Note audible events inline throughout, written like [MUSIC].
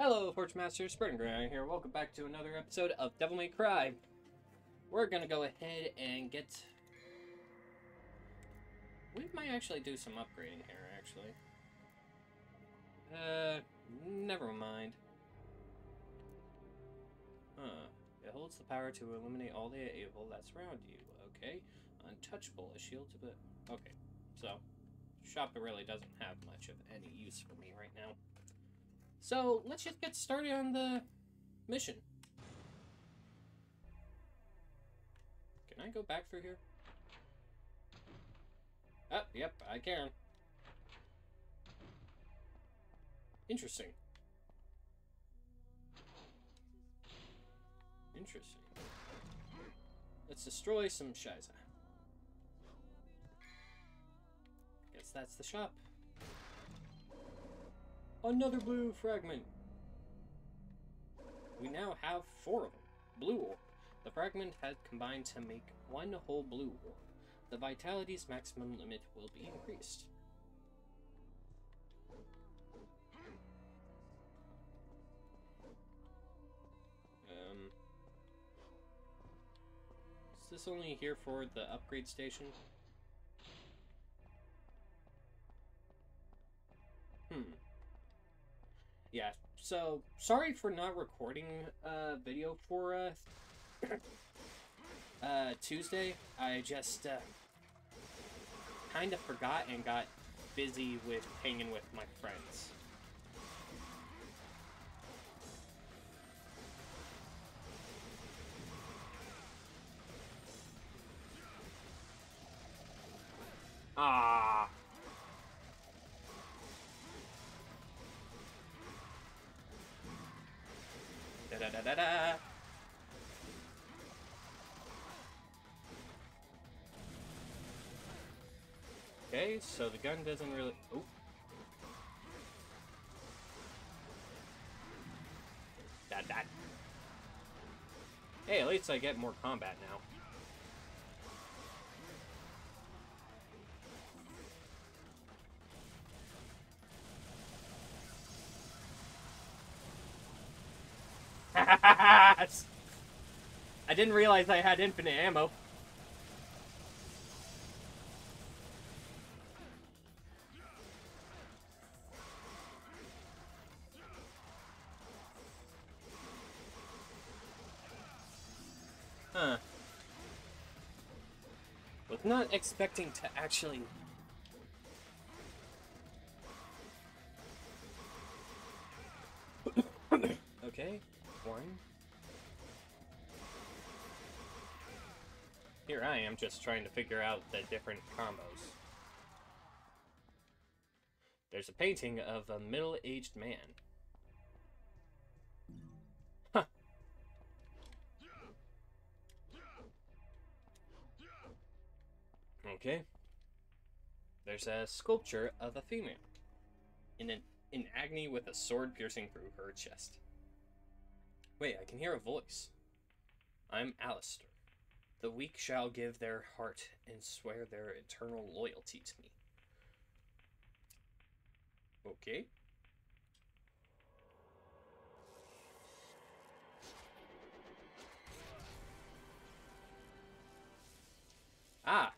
Hello, Forge Master, Spreading Ground here. Welcome back to another episode of Devil May Cry. We're gonna go ahead and get. We might actually do some upgrading here, actually. Uh, never mind. Huh. It holds the power to eliminate all the evil that surround you. Okay. Untouchable, a shield to the. Okay, so shop really doesn't have much of any use for me right now. So let's just get started on the mission. Can I go back through here? Oh, yep, I can. Interesting. Interesting. Let's destroy some Shiza. Guess that's the shop. Another blue fragment. We now have four of them. Blue orb. The fragment had combined to make one whole blue orb. The vitality's maximum limit will be increased. Um, is this only here for the upgrade station? Hmm. Yeah, so sorry for not recording a video for uh, [COUGHS] uh, Tuesday. I just uh, kind of forgot and got busy with hanging with my friends. Da da. Okay, so the gun doesn't really. Oh. That that. Hey, at least I get more combat now. I didn't realize I had infinite ammo. Huh. Was not expecting to actually [COUGHS] okay, one. Here I am just trying to figure out the different combos. There's a painting of a middle-aged man. Huh. Okay. There's a sculpture of a female in an in agony with a sword piercing through her chest. Wait, I can hear a voice. I'm Alastor. The weak shall give their heart and swear their eternal loyalty to me. Okay. Ah.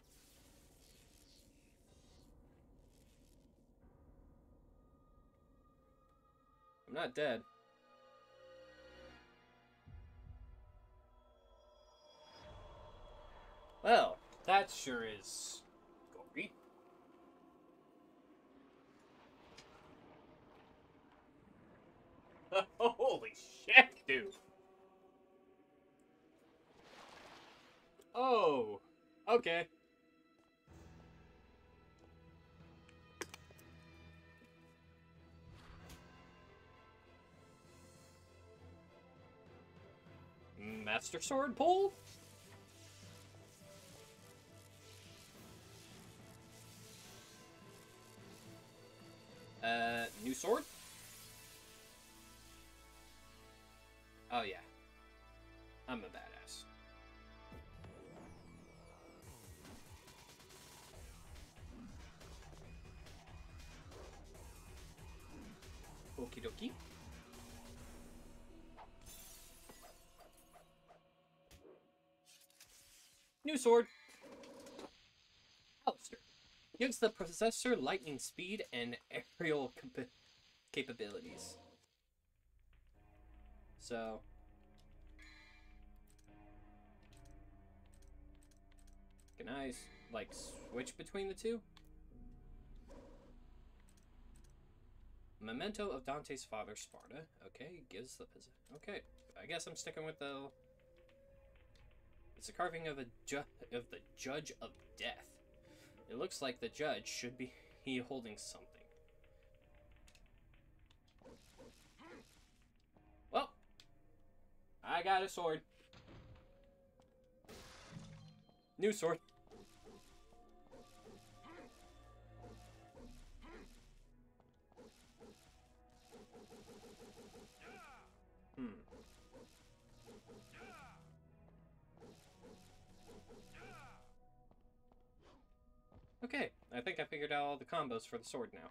I'm not dead. Well, that sure is gory. [LAUGHS] Holy shit, dude. Oh, okay. Master Sword pull? Uh, new sword? Oh yeah. I'm a badass. Okie dokie. New sword. Gives the processor lightning speed and aerial cap capabilities. So. Can I, like, switch between the two? Memento of Dante's father, Sparda. Okay, gives the position. Okay, I guess I'm sticking with the. It's a carving of a ju- of the Judge of Death. It looks like the judge should be he holding something. Well, I got a sword. New sword. Hmm. Okay, I think I figured out all the combos for the sword now.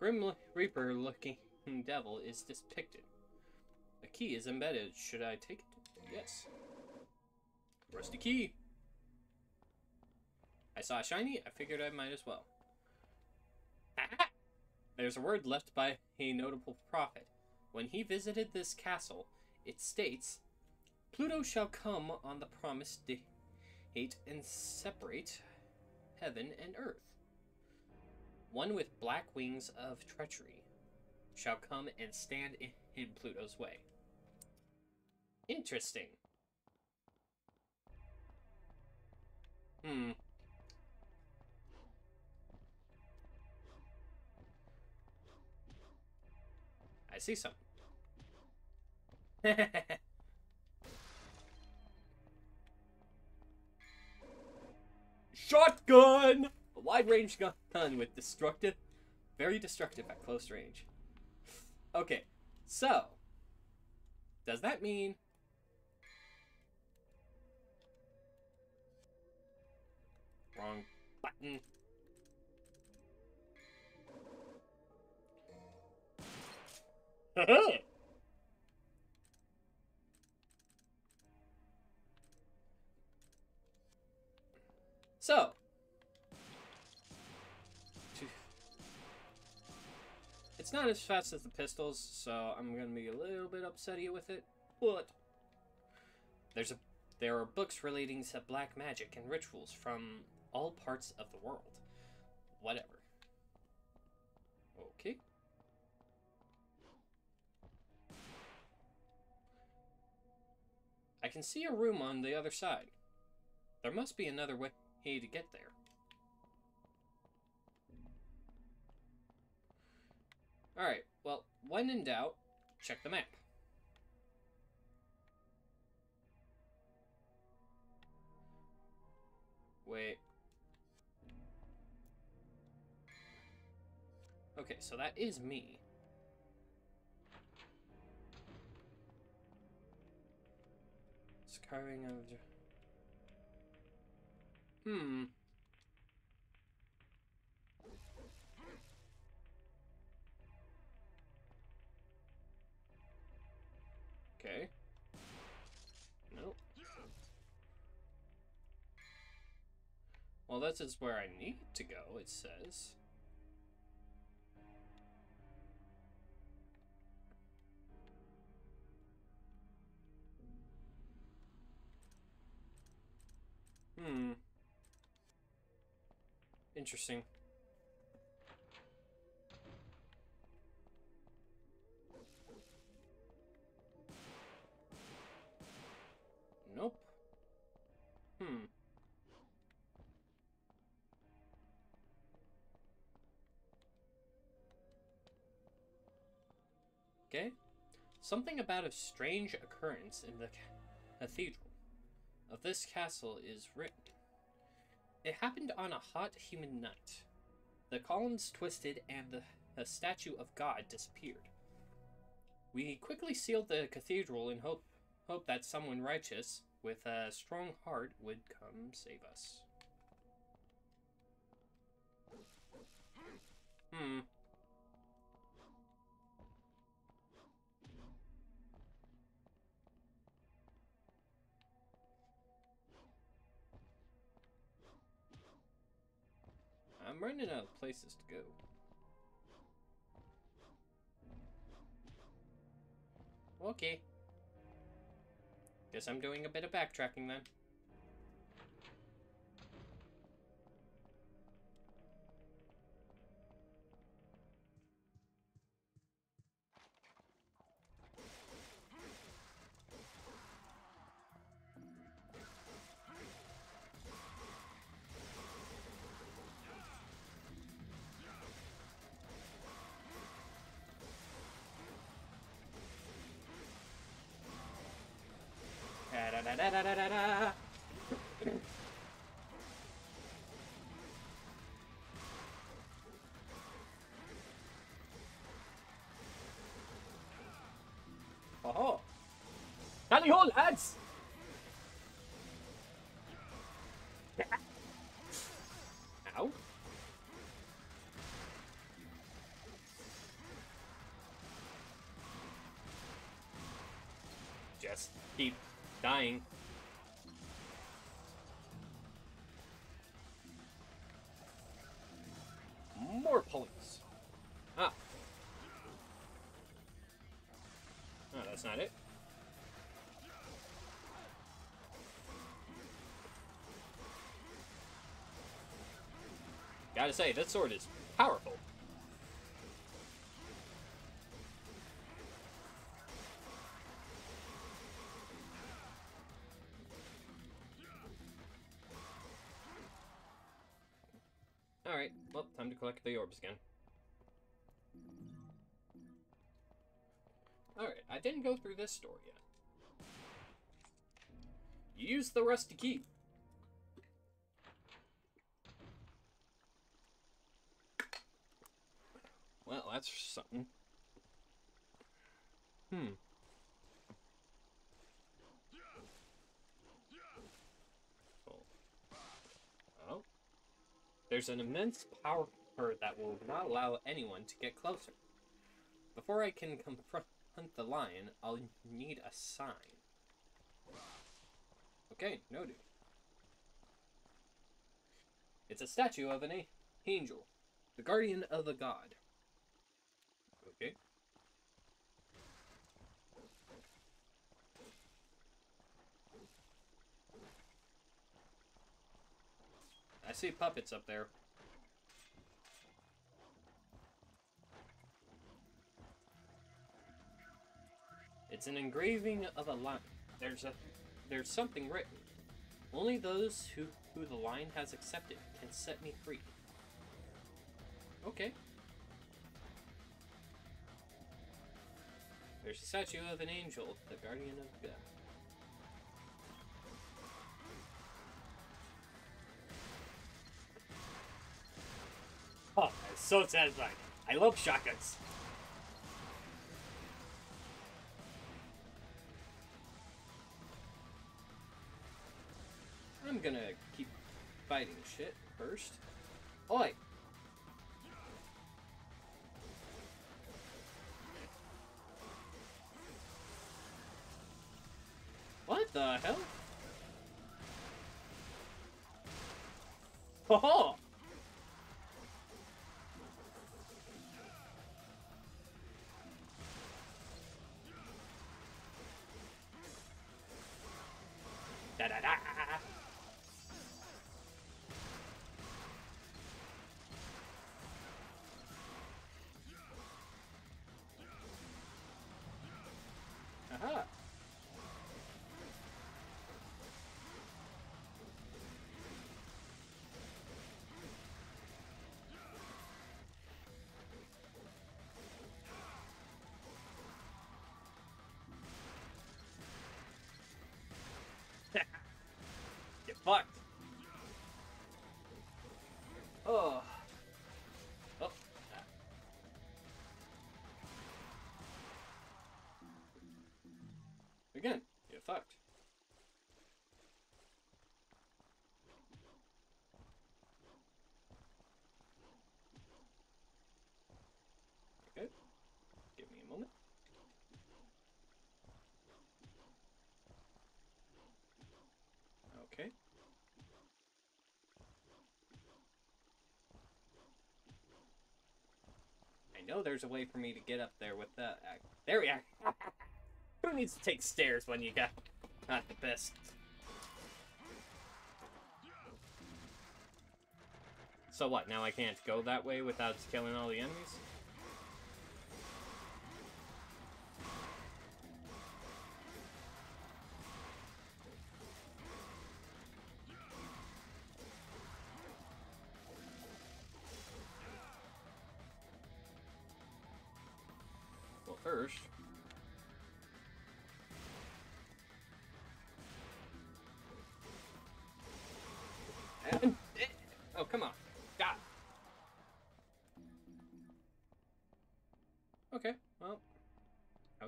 Grim Reaper looking [LAUGHS] devil is depicted. A key is embedded. Should I take it? Yes. Rusty key. I saw a shiny, I figured I might as well. [LAUGHS] There's a word left by a notable prophet. When he visited this castle, it states, Pluto shall come on the promised day hate and separate heaven and earth. One with black wings of treachery shall come and stand in, Pluto's way. Interesting. Hmm. I see something. [LAUGHS] Shotgun! A wide range gun with destructive, very destructive at close range. Okay, so, does that mean wrong button? [LAUGHS] so, it's not as fast as the pistols, so I'm gonna be a little bit upsetty with it. But there's a there are books relating to black magic and rituals from all parts of the world. Whatever. Okay. I can see a room on the other side. There must be another way to get there. Alright, well, when in doubt, check the map. Wait. Okay, so that is me. Carving of. Hmm. Okay. Nope. Well, that is where I need to go, it says. Interesting. Nope. Hmm. Okay. Something about a strange occurrence in the cathedral of this castle is written. It happened on a hot, humid night. The columns twisted and the, the statue of God disappeared. We quickly sealed the cathedral in hope, hope that someone righteous with a strong heart would come save us. Hmm. I'm running out of places to go. Okay. Guess I'm doing a bit of backtracking then. Tally ho, lads! Ow. Just keep dying. More pulleys. Ah. Oh, that's not it. Gotta say, that sword is powerful. Alright, well, time to collect the orbs again. Alright, I didn't go through this door yet. Use the rusty key. Well, that's something. Hmm. Oh. There's an immense power that will not allow anyone to get closer. Before I can confront the lion, I'll need a sign. Okay, no, noted. It's a statue of an angel, the guardian of the god. Okay. I see puppets up there. It's an engraving of a line. There's a there's something written. Only those who who the line has accepted can set me free. Okay. There's a statue of an angel, the guardian of God. So satisfying. I love shotguns. I'm gonna keep fighting shit first. Oi! What the hell? Oh! Da Aha! Know there's a way for me to get up there with that. Uh, there we are. Who needs to take stairs when you got not the best? So what, now I can't go that way without killing all the enemies?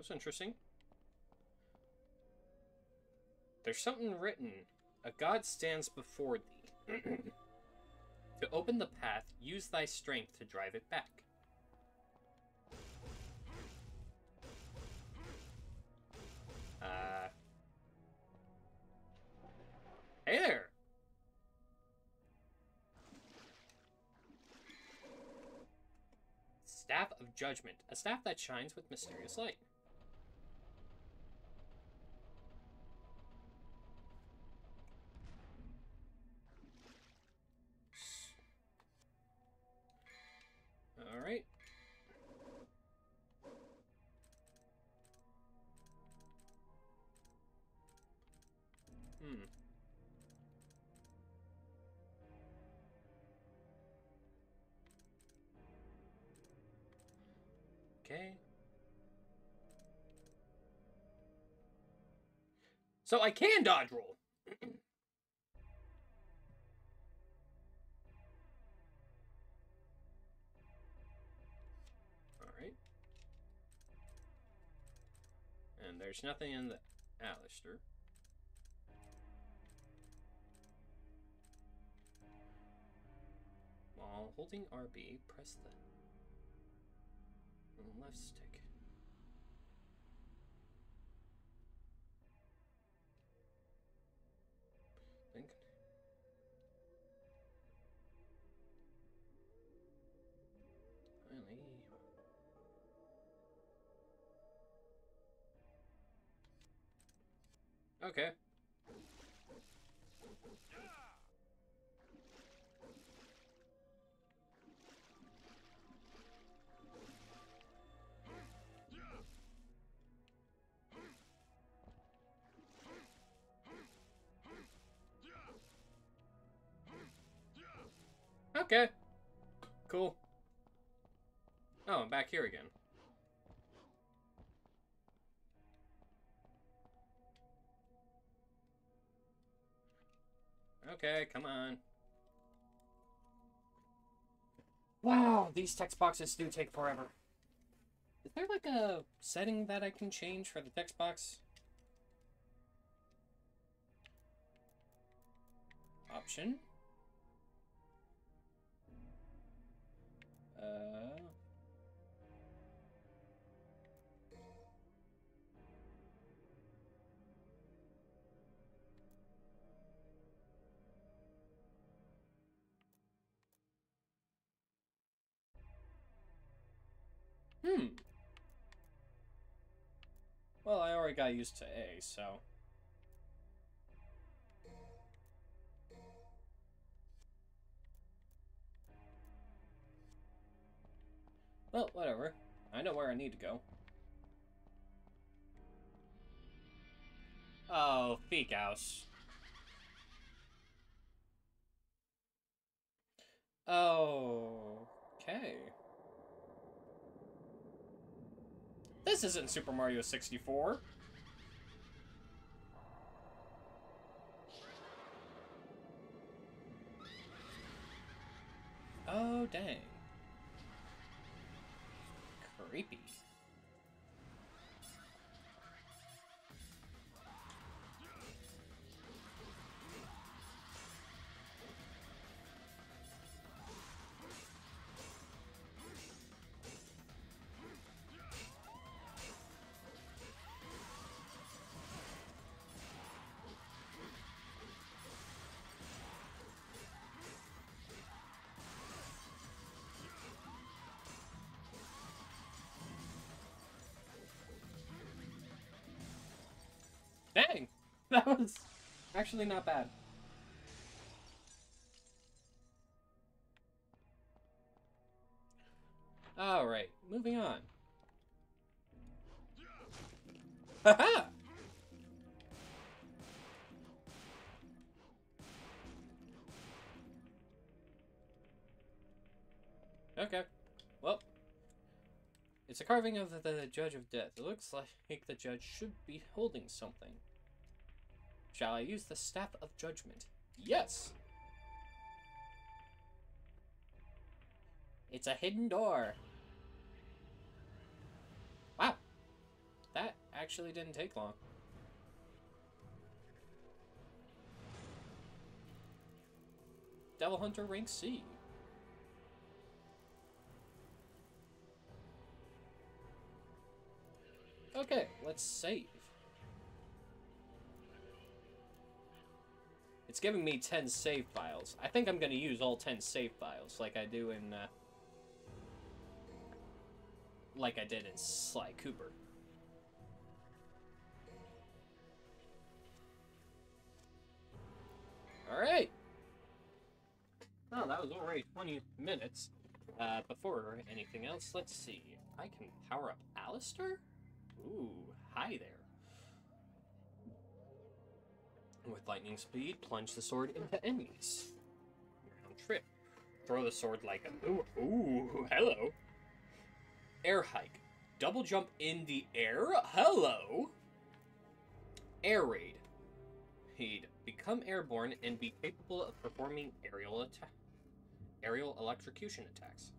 Was interesting. There's something written. A god stands before thee. [CLEARS THROAT] to open the path, use thy strength to drive it back. Uh. Hey there! Staff of Judgment, a staff that shines with mysterious light. Okay. So I can dodge roll. Alright. And there's nothing in the Alastor. While holding RB, press the left stick. Then finally. Okay. Okay. Cool. Oh, I'm back here again. Okay, come on. Wow, these text boxes do take forever. Is there like a setting that I can change for the text box? Option? Uh... Hmm. Well, I already got used to A, so... Well, whatever. I know where I need to go. Oh, Feek House. Oh, okay. This isn't Super Mario 64. Oh, dang. Creepy. Dang! [LAUGHS] That was actually not bad. Alright, moving on. Haha! Okay. Well, it's a carving of the, the Judge of Death. It looks like the judge should be holding something. Shall I use the Staff of Judgment? Yes! It's a hidden door. Wow. That actually didn't take long. Devil Hunter rank C. Okay, let's save. It's giving me 10 save files. I think I'm going to use all 10 save files like I do in... Uh, like I did in Sly Cooper. Alright! Oh, that was already 20 minutes. Uh, before anything else, let's see. I can power up Alastor? Ooh, hi there. With lightning speed, plunge the sword into enemies. Round trip. Throw the sword like a... Ooh, ooh, hello. Air hike. Double jump in the air? Hello! Air raid. He'd become airborne and be capable of performing aerial attack, aerial electrocution attacks.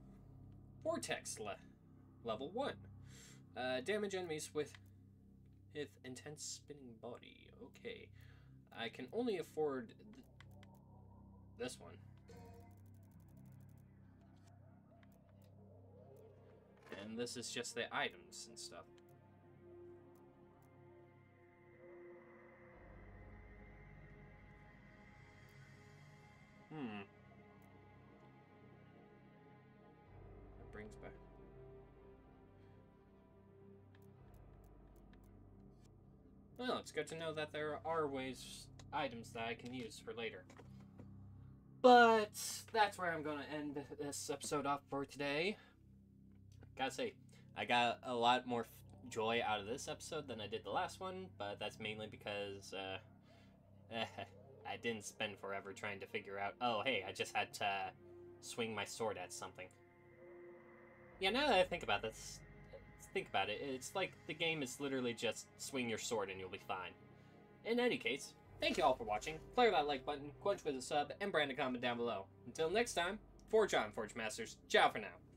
Vortex le level 1. Uh, damage enemies with with intense spinning body. Okay. I can only afford th this one. And this is just the items and stuff. Hmm. Well, it's good to know that there are ways, items that I can use for later. But that's where I'm going to end this episode off for today. Gotta say, I got a lot more joy out of this episode than I did the last one, but that's mainly because uh, [LAUGHS] I didn't spend forever trying to figure out, oh, hey, I just had to swing my sword at something. Yeah, now that I think about this, think about it, it's like the game is literally just swing your sword and you'll be fine. In any case, thank you all for watching. Fire that like button, quench with a sub, and brand a comment down below. Until next time, Forge on, Forge Masters. Ciao for now.